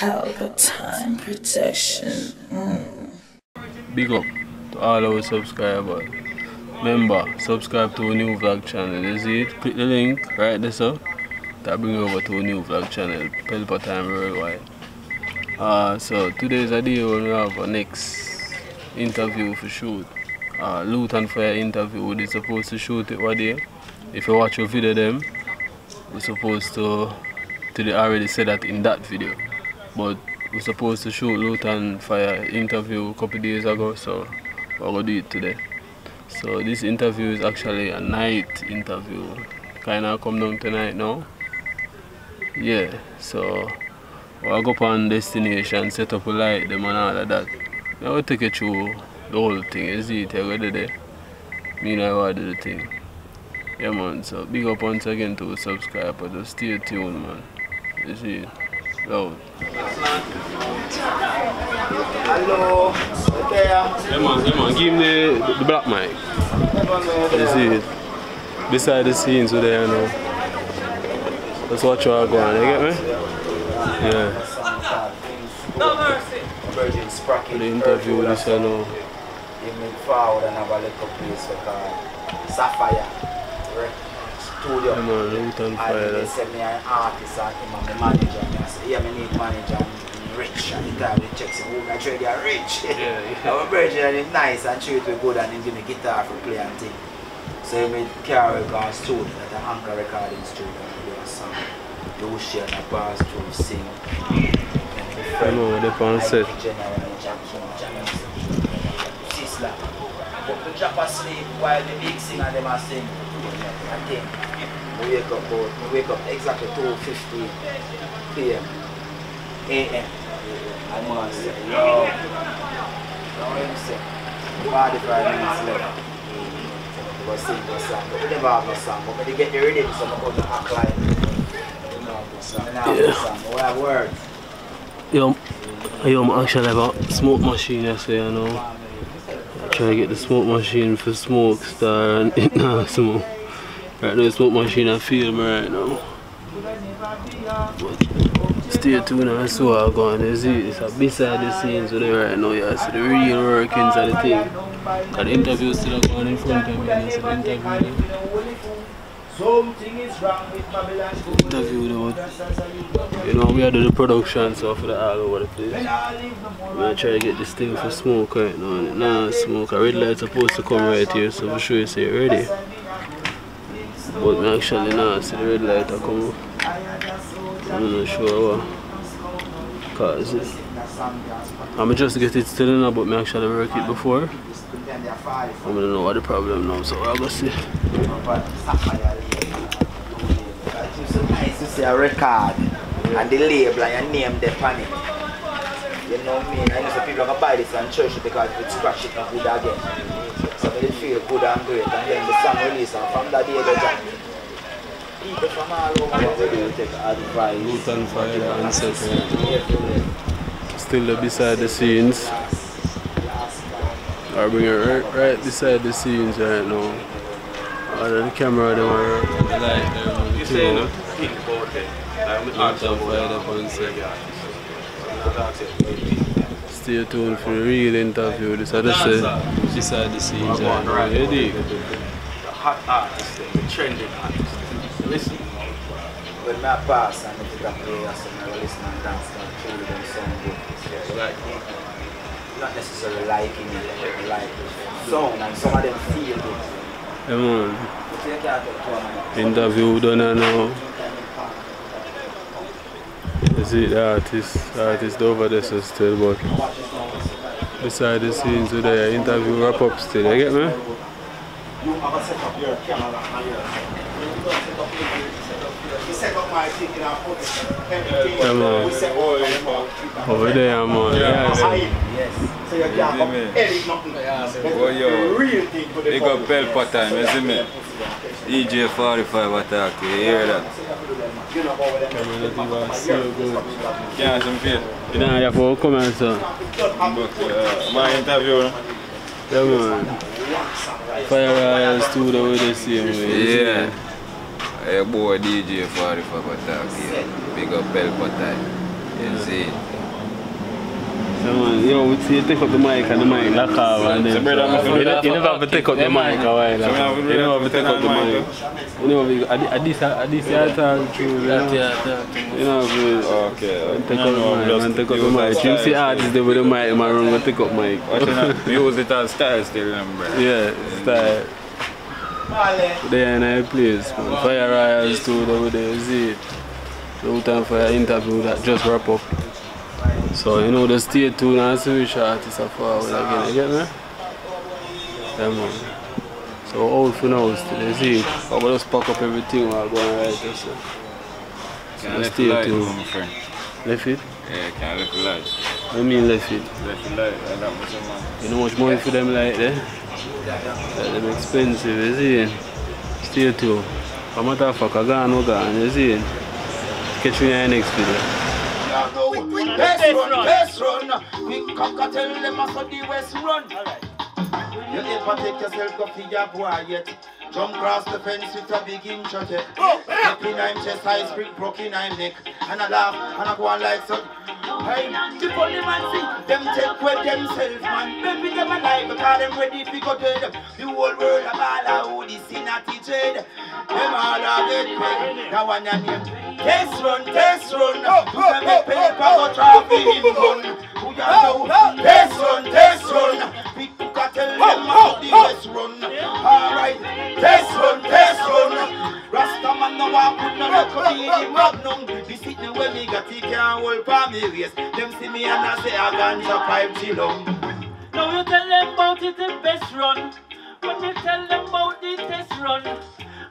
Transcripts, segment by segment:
Pelpa Time protection. Mm. Big up to all our subscribers. Remember, subscribe to our new vlog channel. See it? Click the link right there, so that bring you over to our new vlog channel, Pelpa Time Worldwide. Uh, so today's is a day when we have a next interview for shoot. Uh, Lutan Fyah interview. We supposed to shoot it one day. If you watch your video, them we're supposed to. Today I already said that in that video, but we're supposed to shoot Lutan Fyah interview a couple days ago. So we're gonna do it today. So this interview is actually a night interview. Kinda come down tonight now. Yeah, so we'll go on destination, set up a light, them and all of that. I will take you through the whole thing, you see it, ready there. Me and I will do the thing. Yeah man, so big up once again to subscribe, but just stay tuned man. You see it? Loud. Hello, okay. Yeah man, yeah man, give me the, the black mic. You see it? Beside the scenes with there now. Let's watch how I go on, you get me? Yeah. No mercy. Virgin Sprocket. The interview with this you know. You move forward and have a little place called Sapphire. Right? Studio. Yeah man, Lutan And Fyah. they that's- send me an artist and him and my manager. And yeah, I need manager and rich. And the time they check say, oh, I trade you rich. Yeah, yeah. Our Virgin and him nice and treat me good and him give me guitar for play and thing. So he made carry go on studio at the Anchor recording studio and do a song. Lucian and pass through sing. Know, they're on set. Sizzla. But the drop asleep while the big singer them are sing. And then we wake up we wake up exactly 2.15 p.m. a.m. And man say, yo, him say, 45 minutes left. Go sing the song. But we never have a song. But when they get the rhythm, so we go to act like, you know, have song. We don't have a song. But we have words. Yo, yo, I actually have a smoke machine yesterday, you know. I try to get the smoke machine for smoke star and it now smoke. Right now, smoke machine I feel me right now. But stay tuned and see what I go on. You see, it's a beside the scenes with it right now. You see the real workings of the thing. And the interview still going in front of me. and You see the interview. Something is wrong with Babylon. Interview though. You know, we are doing the production so for the all over the place. I'm gonna try to get this thing for smoke right now. and Nah, smoke. A red light supposed to come right here, so for sure you say it ready. But actually not see the red light I come. I'm not sure why. Cause I'm just get it still now, but me actually work it before. I don't know what the problem now, so I'll go see. It's nice to see a record and the label and your name there on it. You know what I know some people can buy this and church it because if it scratch it not good again. So they feel good and great and then the song release and from that day they jam. People from all over the world will take advice. Lutan Fyah and set Still beside the scenes. I bring it right, right beside the scenes right now. Of the camera them are the light them. You say no? Stay tuned for the real interview. This is the beside the scenes right now. The hot artist, the trending artist. Listen. When I pass and if can play and I listen and dance and truly them sound good. So like, not necessarily liking it, but like sound and some of them feel good. Yeah, man. But you can't talk to a man. Interview done now. You see the artist, artist over there so still, but beside the scenes the interview wrap up still, you get me? You have to set up your camera and your. Yeah, man. We set up Over there, man. Yeah, so- Yes. So you can't come edit nothing. Oh, yo. Real thing to the Big up Pelpa time, you see me? EJ 45 attack, you hear that? So. Can't some feel. You know, you have to come and so. But uh, my interview, Yeah, man. Fire Royal Studio with the same way. yeah. Hey boy DJ 45 attack, yeah. Big up Pelpa time. Is it? So man, yo, we see you take up the mic and the mic lock off and then So, brother, I'm you, gonna- you never have to take up the mic a while. So, after. I'm You gonna never have to take up the turn on mic. You know, we- at at this at this year time true. You know, you know, we- Okay. take up No, the no, mic, just man, take up the use mic. that You see style artists there with the mic, man, run go take up mic. still. Watch it now. Use it as style still, remember. Yeah, style. Marley. There in a place, man. Fire Royals too, over there, see it. No time for your interview that just wrap up. So, you know, the stay tuned and see which artists are forward again, you get me? Yeah, man. So, all for now still, you see it. I will just pack up everything while going right there, uh, so. Can left stay the tuned. my friend. Left it? Yeah, can left the light. I mean left it. Left the light. I got much man. You know much money for them like that? That eh? them expensive, you see? Stay tuned. A matter of fact, I gone, no gone, you see? Catch me in the next video. Best run, best run. Quick cock tell them I saw the west run. You ever take yourself go for your boy yet? Jump across the fence with a big inch of it. Up in I'm chest, I spring broke in I'm neck. And I laugh and I go on like so. Hey, the funny man see them take with themselves, man. Baby them alive because them ready to go dead. The whole world about how this in a trade. Them all are get paid. Now one your name. Test run, test run. You can make paper go traffic him gun. Who you know? Test run, test run. People can tell them how the west run. Alright, test run, test run. Rasta man no walk with no look me in the magnum. This it the way me got it can't hold for me waist. Them see me and I say I ganja pipe chillum. Now you tell them about it the best run. When you tell them about the test run,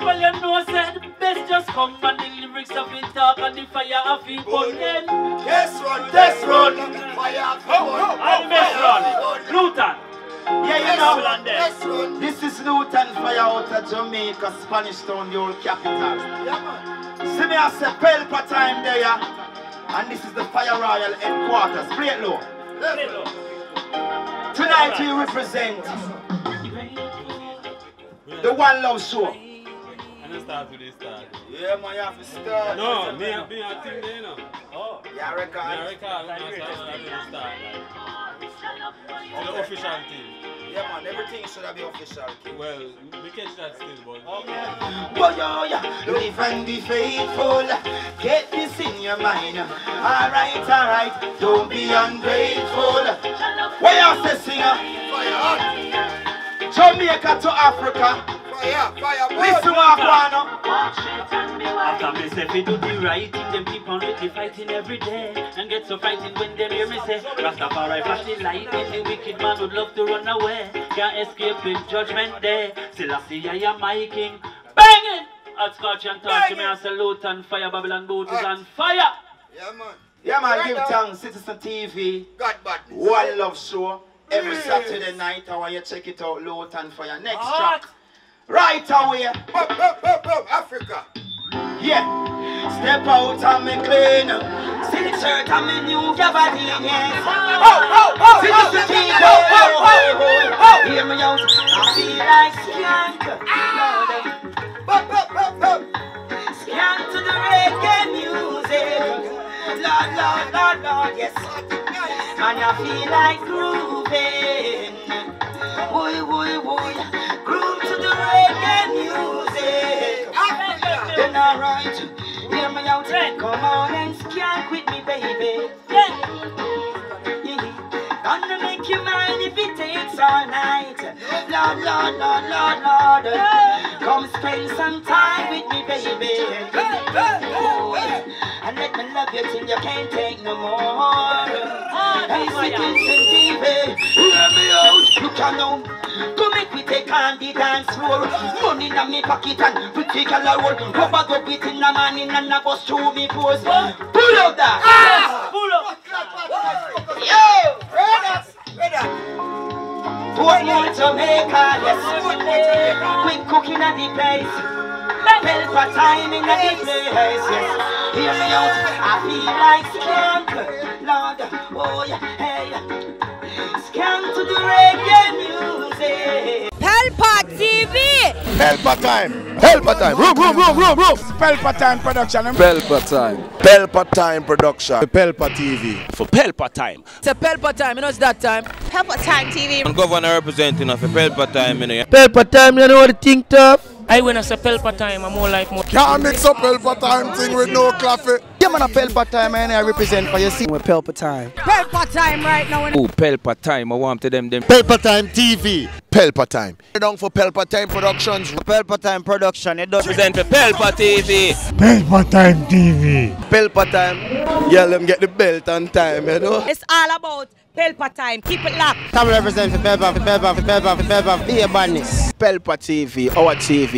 well you know said the best just come and the lyrics of it talk and the fire of it burn then. Test run, test run. Fire, And the best run, Lutan. Yeah, you Babylon know. This is Lutan Fyah out of Jamaica, Spanish Town, the old capital. See me I say Pelpa time there. And this is the Fire Royal headquarters. Play it low. Tonight we represent the One Love Show. And start with this start. Yeah, man, you have to start. No, me, me a thing there, you know. Oh, Yeah, record. Me a record when I start with the start. Like, the official thing. Yeah, man, everything should be official. Well, we catch that still, but... Boy, oh, yeah. Live and be faithful. Get this in your mind. Alright, alright. Don't be ungrateful. What you say, singer? Uh? Jamaica to Africa. Listen what I After me say fi do the right thing, them keep on with the fighting every day And get so frightened when them hear me say Rastafari flash the light and the wicked man would love to run away Can't escape in judgment day Still I see I am my king Banging! At Scotch and talk to me and salute and fire Babylon boat is on fire Yeah, man. Yeah, man, give thanks. Citizen TV. God badness. One Love Show. Every mm. Saturday night, I want you to check it out, Lowton for your next track. Right away. Boom, boom, boom, boom. Africa. Yeah. Step out and me clean. See the shirt and me new gabardine, yes. Oh, oh, oh, See the city, oh, oh, oh, oh. oh. Hear me out. I feel like skank. Boom. Skank to the reggae music. Lord, Lord, Lord, Lord, yes. And I feel like grooving. Boy, boy, boy. Me. Come on and skank with me, baby. Yeah. Gonna make you mine if it takes all night. Lord, Lord, Lord, Lord, Lord. Come spend some time with me, baby. Oh, and let me love you till you can't take no more. Ah, hey, citizen TV, hear me out. You can know. Come make we take on the dance floor. Money in me pocket and pretty color roll. Rubber go beat in the morning and I bust through me pose. Pull up that. Pull Portland, Jamaica, yes. Quick cooking at the place. Help for time in the place, yes. Hear me out, I feel like skunk. Lord, oh yeah, hey. Skunk to the reggae music. TV. Pelpa time. Pelpa time. Room, room, room, room, room. Pelpa time production. Pelpa time. Pelpa time production. Pelpa TV. For Pelpa time. It's a Pelpa time, you know it's that time. Pelpa Time TV. I'm governor representing of a Pelpa time, you know. Pelpa time, you know what the thing tough. I when I say Pelpa time, I'm more like more. Can't mix up Pelpa time thing with no coffee. Yeah, man, a Pelpa time, man. I represent for you. See, With Pelpa time. Pelpa Time right now. Oh, Pelpa time. I want to them them. Pelpa time TV. Pelpa time. Down for Pelpa time productions. Pelpa time production. It does Represent for Pelpa TV. Pelpa time TV. Pelpa time. Yeah, let me get the belt on time, you know. It's all about Pelpa Time. Keep it locked. Come represent for Pelpa, for Pelpa, for Pelpa, for Pelpa. Be a badness. Pelpa TV, our TV.